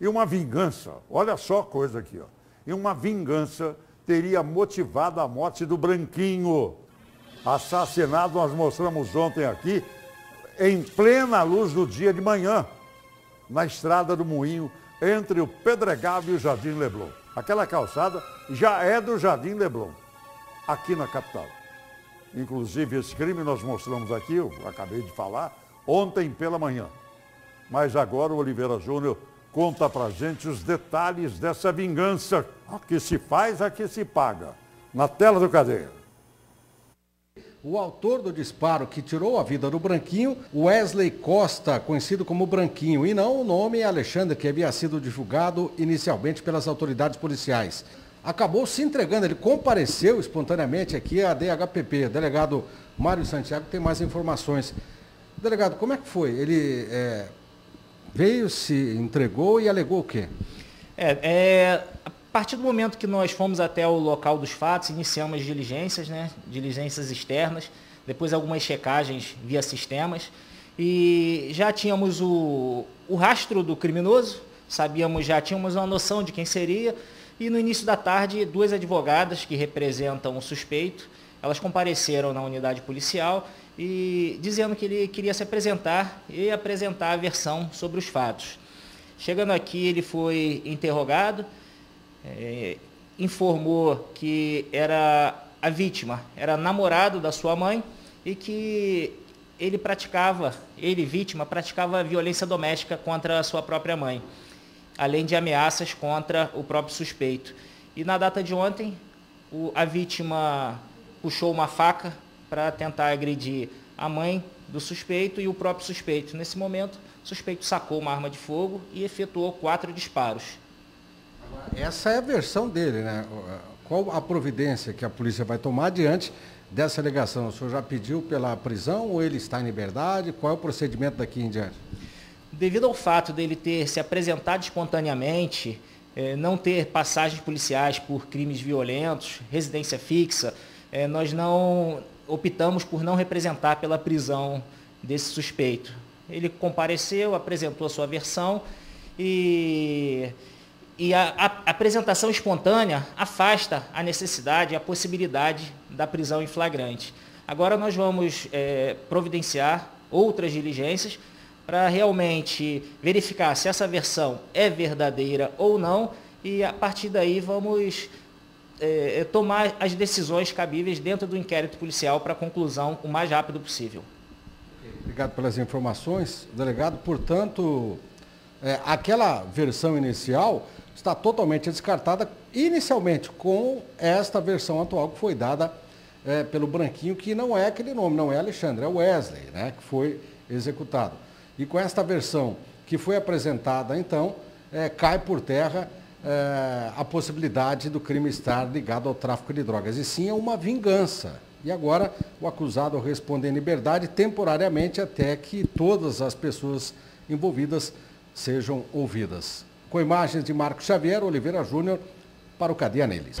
E uma vingança, olha só a coisa aqui, ó. E uma vingança teria motivado a morte do Branquinho. Assassinado, nós mostramos ontem aqui, em plena luz do dia de manhã, na estrada do Moinho, entre o Pedregal e o Jardim Leblon. Aquela calçada já é do Jardim Leblon, aqui na capital. Inclusive, esse crime nós mostramos aqui, eu acabei de falar, ontem pela manhã. Mas agora o Oliveira Júnior conta pra gente os detalhes dessa vingança. A que se faz, a que se paga. Na tela do cadeia. O autor do disparo que tirou a vida do Branquinho, Wesley Costa, conhecido como Branquinho, e não o nome Alexandre, que havia sido divulgado inicialmente pelas autoridades policiais. Acabou se entregando, ele compareceu espontaneamente aqui à DHPP. Delegado Mário Santiago tem mais informações. Delegado, como é que foi? Ele é, veio, se entregou e alegou o quê? É, é, a partir do momento que nós fomos até o local dos fatos, iniciamos diligências, né? diligências externas, depois algumas checagens via sistemas, e já tínhamos o, o rastro do criminoso, sabíamos, já tínhamos uma noção de quem seria, e no início da tarde, duas advogadas que representam o suspeito, elas compareceram na unidade policial e dizendo que ele queria se apresentar e apresentar a versão sobre os fatos. Chegando aqui, ele foi interrogado, é, informou que era a vítima, era namorado da sua mãe e que ele praticava, ele vítima, praticava violência doméstica contra a sua própria mãe, além de ameaças contra o próprio suspeito. E na data de ontem, o, a vítima puxou uma faca para tentar agredir a mãe do suspeito e o próprio suspeito. Nesse momento, o suspeito sacou uma arma de fogo e efetuou quatro disparos. Essa é a versão dele, né? Qual a providência que a polícia vai tomar diante dessa alegação? O senhor já pediu pela prisão ou ele está em liberdade? Qual é o procedimento daqui em diante? Devido ao fato dele ter se apresentado espontaneamente, eh, não ter passagens policiais por crimes violentos, residência fixa, eh, nós não optamos por não representar pela prisão desse suspeito. Ele compareceu, apresentou a sua versão e e a, a, apresentação espontânea afasta a necessidade a possibilidade da prisão em flagrante. Agora nós vamos é, providenciar outras diligências para realmente verificar se essa versão é verdadeira ou não e a partir daí vamos é, é tomar as decisões cabíveis dentro do inquérito policial para conclusão o mais rápido possível. Obrigado pelas informações, delegado. Portanto, é, aquela versão inicial está totalmente descartada inicialmente com esta versão atual que foi dada é, pelo Branquinho, que não é aquele nome, não é Alexandre, é Wesley, né, que foi executado. E com esta versão que foi apresentada, então, é, cai por terra é, a possibilidade do crime estar ligado ao tráfico de drogas, e sim a uma vingança. E agora o acusado responde em liberdade temporariamente até que todas as pessoas envolvidas sejam ouvidas com imagens de Marcos Xavier Oliveira Júnior para o Cadeia Neles.